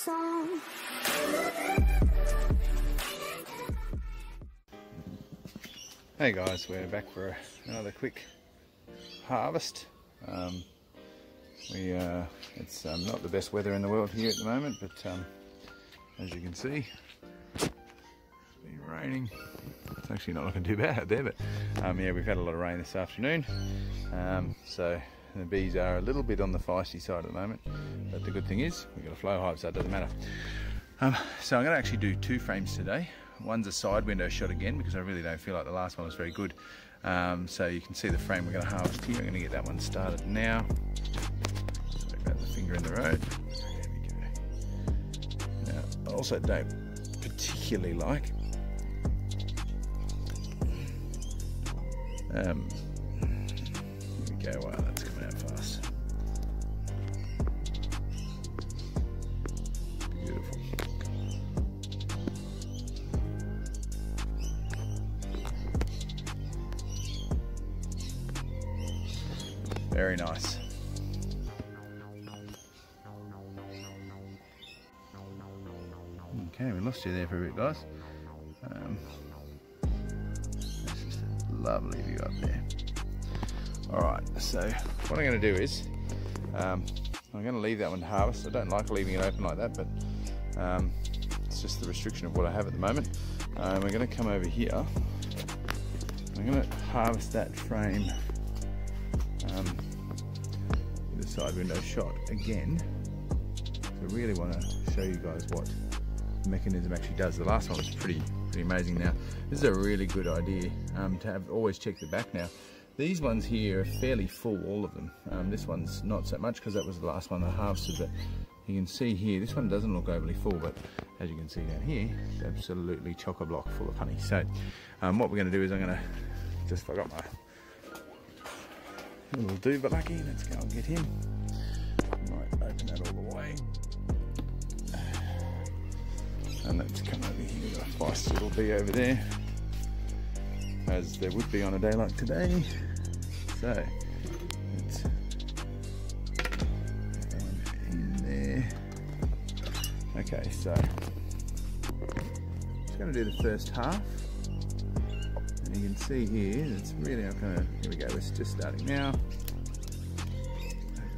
song. Hey guys, we're back for another quick harvest. Um, we uh, it's um, not the best weather in the world here at the moment, but um, as you can see, it's been raining. It's actually not looking too bad out there, but um, yeah, we've had a lot of rain this afternoon, um, so the bees are a little bit on the feisty side at the moment. But the good thing is we've got a flow hive, so it doesn't matter. Um, so I'm going to actually do two frames today. One's a side window shot again because I really don't feel like the last one was very good. Um, so you can see the frame we're going to harvest here. I'm going to get that one started now. About the finger in the road. Now, I also don't particularly like um, here we go. Wow, Very nice. Okay, we lost you there for a bit, guys. Um, that's just a lovely view up there. Alright, so what I'm going to do is um, I'm going to leave that one to harvest. I don't like leaving it open like that, but um, it's just the restriction of what I have at the moment. Um, we're going to come over here. I'm going to harvest that frame side window shot again. So I really want to show you guys what the mechanism actually does. The last one was pretty pretty amazing now. This is a really good idea um, to have always check the back now. These ones here are fairly full, all of them. Um, this one's not so much because that was the last one I harvested, but you can see here, this one doesn't look overly full, but as you can see down here, it's absolutely chock-a-block full of honey. So um, what we're gonna do is I'm gonna, just forgot my little duva lucky, let's go and get him. Might open that all the way. And let's come over here, a feisty little bee over there, as there would be on a day like today. So, let's in there. Okay, so just going to do the first half. And you can see here, it's really not going to, here we go, it's just starting now.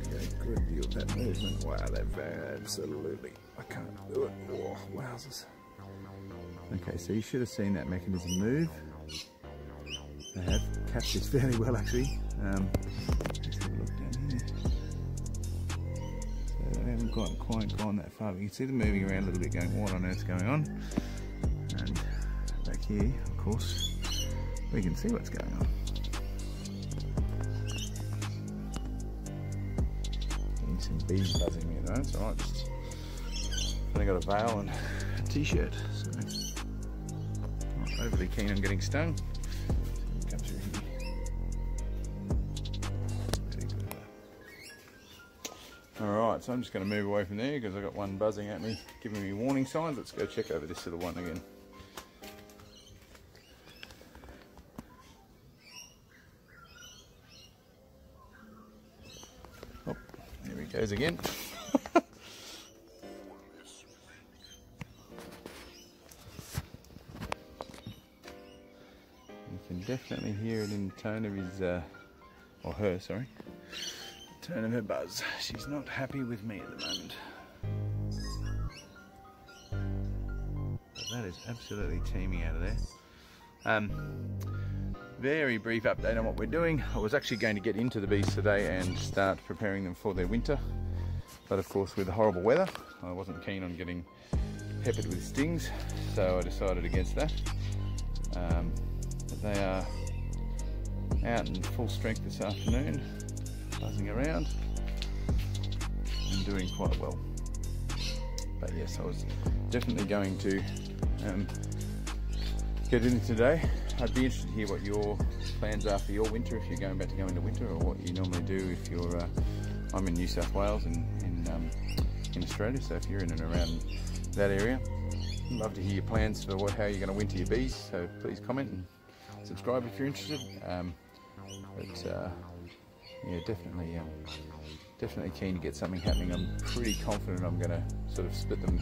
Okay, good view of that movement. Wow, they're absolutely, I can't do it. Oh, wowzers. Okay, so you should have seen that mechanism move. They have catch this fairly well actually. Um, let's have a look down here. So they haven't got quite gone that far. But you can see them moving around a little bit going, what on earth's going on? And back here, of course, we can see what's going on. Getting some bees buzzing me though. Just only got a veil and a t-shirt, so not overly keen on getting stung. Alright, so I'm just going to move away from there because I've got one buzzing at me, giving me warning signs. Let's go check over this little one again. Oh, there he goes again. You can definitely hear it in the tone of his, uh, or her, sorry, tone of her buzz. She's not happy with me at the moment. But that is absolutely teeming out of there. Um, very brief update on what we're doing. I was actually going to get into the bees today and start preparing them for their winter. But of course with the horrible weather, I wasn't keen on getting peppered with stings, so I decided against that. Um, they are out in full strength this afternoon, buzzing around and doing quite well. But yes, I was definitely going to um, get in today. I'd be interested to hear what your plans are for your winter, if you're going back to go into winter, or what you normally do if you're. Uh, I'm in New South Wales in in, um, in Australia, so if you're in and around that area, I'd love to hear your plans for what, how you're going to winter your bees. So please comment and subscribe if you're interested. Um, but uh, yeah, definitely, um, definitely keen to get something happening. I'm pretty confident I'm going to sort of split them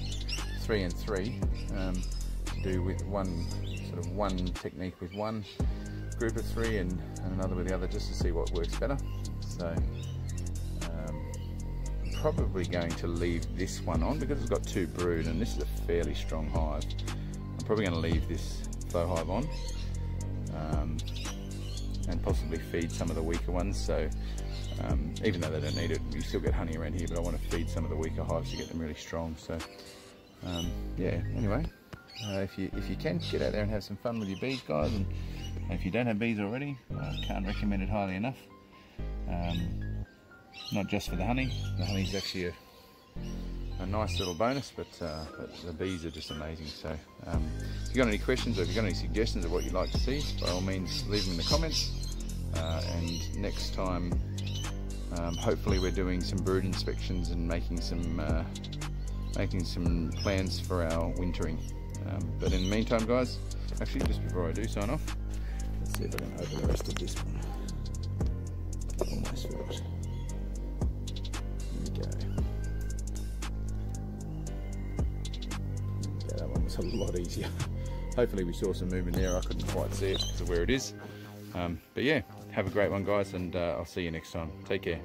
three and three um, do with one sort of one technique with one group of three and, and another with the other just to see what works better. So um, I'm probably going to leave this one on because it's got two brood and this is a fairly strong hive. I'm probably going to leave this flow hive on um, and possibly feed some of the weaker ones. So um, even though they don't need it, you still get honey around here, but I want to feed some of the weaker hives to get them really strong. So um, yeah, anyway, uh, if you if you can get out there and have some fun with your bees, guys, and if you don't have bees already, I can't recommend it highly enough. Um, not just for the honey, the honey is actually a, a nice little bonus, but, uh, but, the bees are just amazing. So um, if you've got any questions or if you've got any suggestions of what you'd like to see, by all means leave them in the comments. Uh, and next time, um, hopefully we're doing some brood inspections and making some uh, making some plans for our wintering. Um, but in the meantime, guys, actually just before I do sign off, let's see if I can open the rest of this one. Almost forgot. Here we go. Yeah, that one was a lot easier. Hopefully we saw some movement there. I couldn't quite see it because of where it is. Um, but yeah, have a great one guys and uh, I'll see you next time. Take care.